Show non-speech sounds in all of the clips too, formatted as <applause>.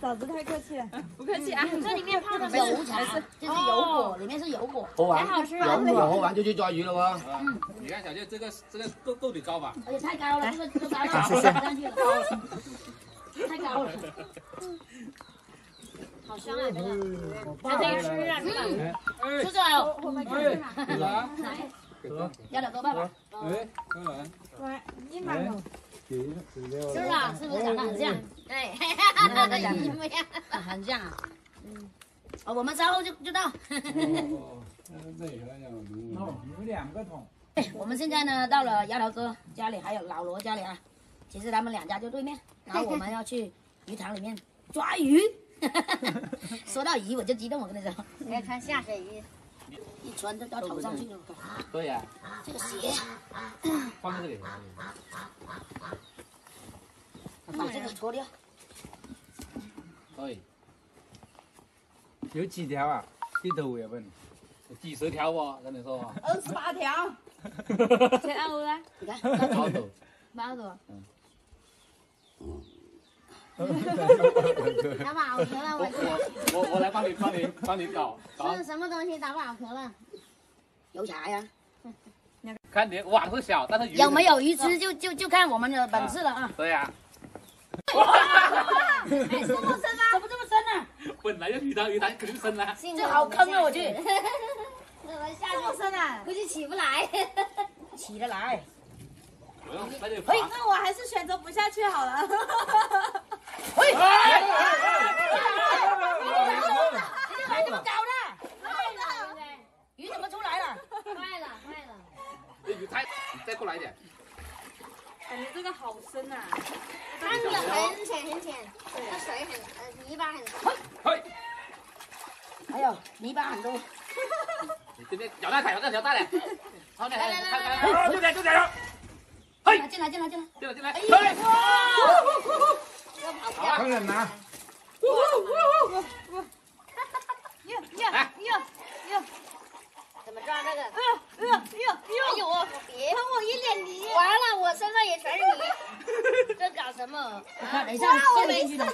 啊，嫂子太客气。了，不客气啊。这里面泡的是油茶，就是油果，里面是油果，喝完很好吃啊喝完就去抓鱼了哦。嗯，你看小舅这个这个够够你高吧？而且太高了，这个这个高了，谢谢上去了，太高了。好香啊，这个，还可以吃啊，这个。嗯，吃出来哦，哎，是吧？要两个爸爸，哎，当然。喂，你买是吧？是不是长得很像？对，一模一样，很像啊。嗯，哦，我们稍后就就到。哦，那也那样。哦，有两个桶。我们现在呢到了丫头哥家里，还有老罗家里啊。其实他们两家就对面，然后我们要去鱼塘里面抓鱼。说到鱼我就激动，我跟你说，要穿下水衣。一穿就到头上去了。对呀，这个鞋，放在这里。把这个脱掉。对，有几条啊？低头也问。几十条哦，跟你说哦。二十八条，谁按我来？你看。<laughs> 八朵。<laughs> 打饱和了，我我我来帮你帮你帮你搞搞什么东西打饱和了？油茶呀，<laughs> 看你网是小，但是鱼有没有鱼吃就就就看我们的本事了啊！对呀，哎，这么深吗？<laughs> 怎么这么深呢？本来就鱼塘鱼塘肯定深啦。幸这好坑啊！我去，怎么下这么？深啊？估计起不来。起得来。不用在这里嘿。那我还是选择不下去好了。你这玩怎么搞的？快了，鱼怎么出来了？快了，快了。这鱼太，你再过来一点。感觉这个好深啊！看着很浅很浅，那水很呃泥巴很深。嘿，哎呦，泥巴很多。你这边咬大点，咬大条大点。好，来来来来来来，就点就点。进来进来进来进来。进来进来。哎嘿，哇！当然啦。哟哟来哟哟怎么抓这个？哟哟哟！哎呦，我别喷我一脸泥！完了，我身上也全是泥。这搞什么？我看等一下我陷进去的。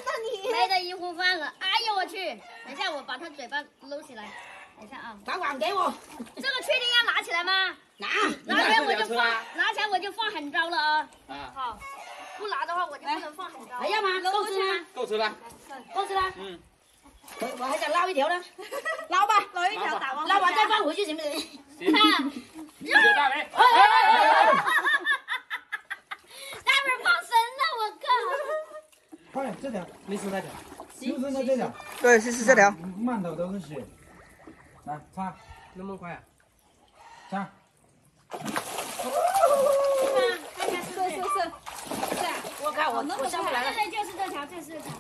没得一壶饭了。哎呦我去！等一下，我把他嘴巴搂起来。等一下啊，把碗给我，这个确定要拿起来吗？拿。拿起来我就放拿起来，拿起来我就放狠招了啊！啊，好，不拿的话我就不能放很高。还要吗？够吃吗？够吃了。够吃了。嗯。我我还想捞一条呢，<laughs> 捞吧，捞一条打完。捞完再放回去行不行？行。<laughs> 谢谢大雷。<laughs> 待会儿放生了，我靠！快点，这条，没吃那条，就是那这条，对，是是这条。满头都是血。来擦，那么快啊？擦。看看是不是？是是，我靠，我我上不来了。对对，就是这条，就是这条。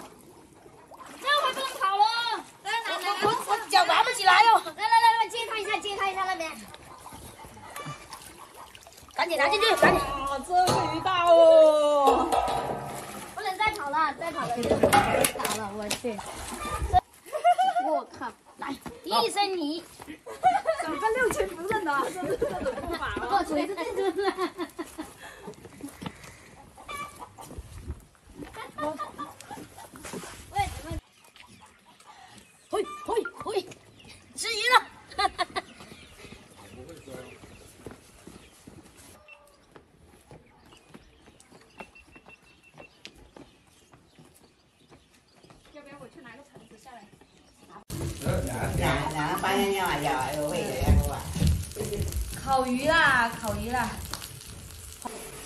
这回不能跑了！来来来，我我脚拿不起来哟，来来来来，接他一下，接他一下那边。赶紧拿进去，赶紧。哇，这个鱼大哦！不能再跑了，再跑了就打了，我去！<laughs> 我靠，来，一身泥，<laughs> 怎么六亲不认的？这是这种不法 <laughs> 我锤子这真的。为什么？嘿嘿嘿，吃鱼了。要不要我拿个铲子下来？烤鱼啦，烤鱼啦！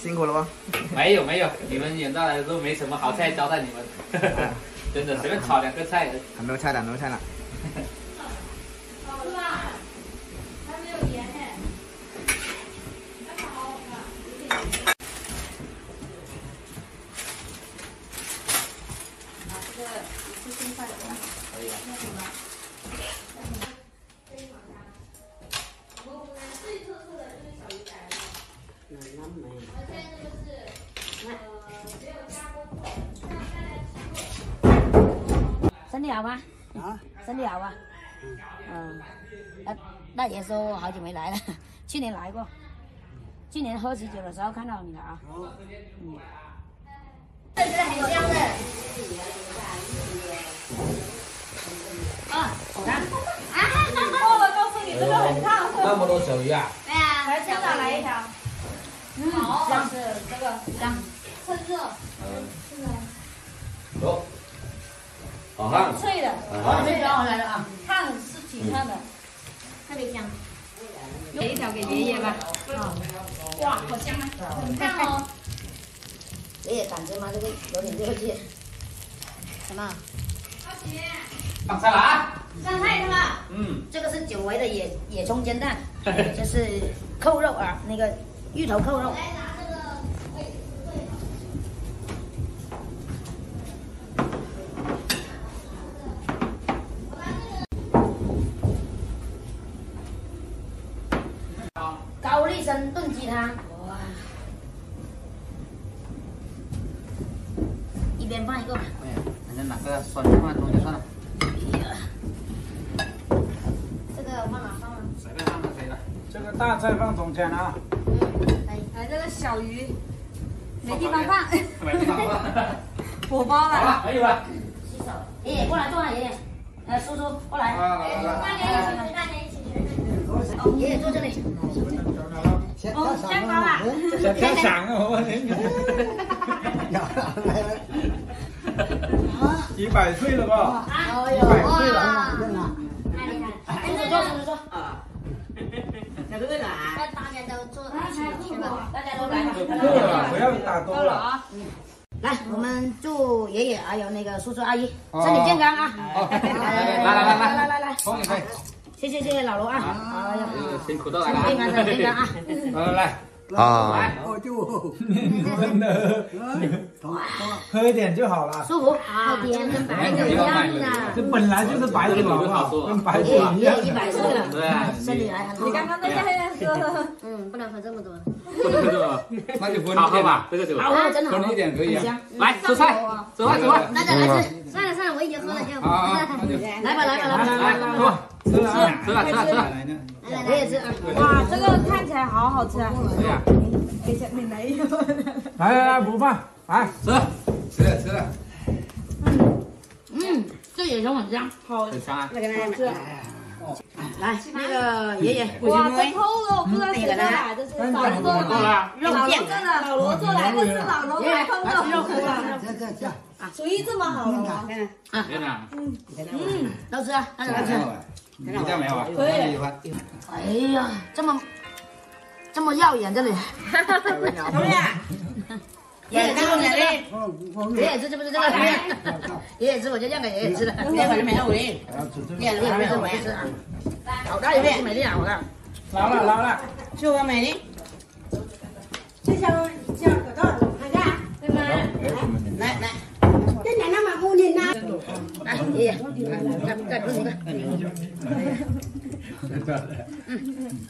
辛苦了吗？没有没有，你们远道来的时候没什么好菜招待你们，真的随便炒两个菜。很多菜的，很多菜的。好吗？啊，身体好吗？嗯，那、啊、大爷说好久没来了，去年来过，去年喝喜酒的时候看到你了啊。哦、嗯，这个很香的。嗯啊，好的。啊，那了 <laughs> 告诉你，这个很烫。那么多小鱼啊！对啊，还要再来一条。嗯，好，这样子，这个这样，趁热。嗯，走。好汉，脆的，好这条我来了啊！烫是挺烫的。特别香。给一条给爷爷吧。哇，好香啊！很烫哦。爷爷感觉吗？这个有点热气。什么？上菜了啊！上菜是吧？嗯，这个是久违的野野葱煎蛋，<laughs> 就是扣肉啊，那个芋头扣肉。来拿这个。高丽参炖鸡汤，哇！一边放一个吧。反正哪个酸的放中间算了，这个放哪放啊？随便放就可以了。这个大菜放中间啊。来这个小鱼，没地方放，没地方放。火爆了。好了，可以了。洗手。爷爷过来坐啊，爷爷。来，叔叔过来。啊，来来来。大家一起吃，大家一起吃。爷爷坐这里。哦，先包了。小跳伞啊！我一百岁了吧？<laughs> <laughs> 一百岁了吧？啊，一百岁了，太厉害！来坐，坐坐，啊，大家都坐，大家都来了，够了，不要打多了啊。来，我们祝爷爷还有那个叔叔阿姨身体健康啊！来来来来来来来，欢！谢谢谢谢老罗啊！哎呀，辛苦到了，健康健康啊！来来来，老罗来。啊，真的，喝一点就好了。舒服，好甜，跟白酒一样的。这本来就是白酒，好不好？跟白酒一样。一百岁了，对啊，身体还很好。你刚刚在下面喝，嗯，不能喝这么多。那就分好喝吧？这个酒。好喝，真的喝，分一点可以啊。来吃菜，走吧走吧。大家来吃，算了算了，我已经喝了，要不。好好，那就来吧来吧来吧来吧来吧来吧，吃。吃吃吃了。来呢。爷爷吃！哇，这个看起来好好吃啊！对呀，给小你没有？来来来，不放，来吃，吃了吃了。嗯，这野葱很香。好香啊。来，那个爷爷，哇，这扣肉不知道谁做的，这是老罗做的，老罗做的，老罗做的，这是老罗爷爷买扣来吃肉啊，手艺这么好啊！嗯，院吃啊嗯，老师，老，你这样没有吧？可以。哎呀，这么这么耀眼 <laughs> 这里。<laughs> 爷爷吃我眼睛。爷爷吃，我就让给爷爷吃了。爷爷吃没力。爷爷没力，爷吃啊。大一片没力啊！我操。捞了捞了，就我眼睛。这枪。来来来，再捧一个。嗯。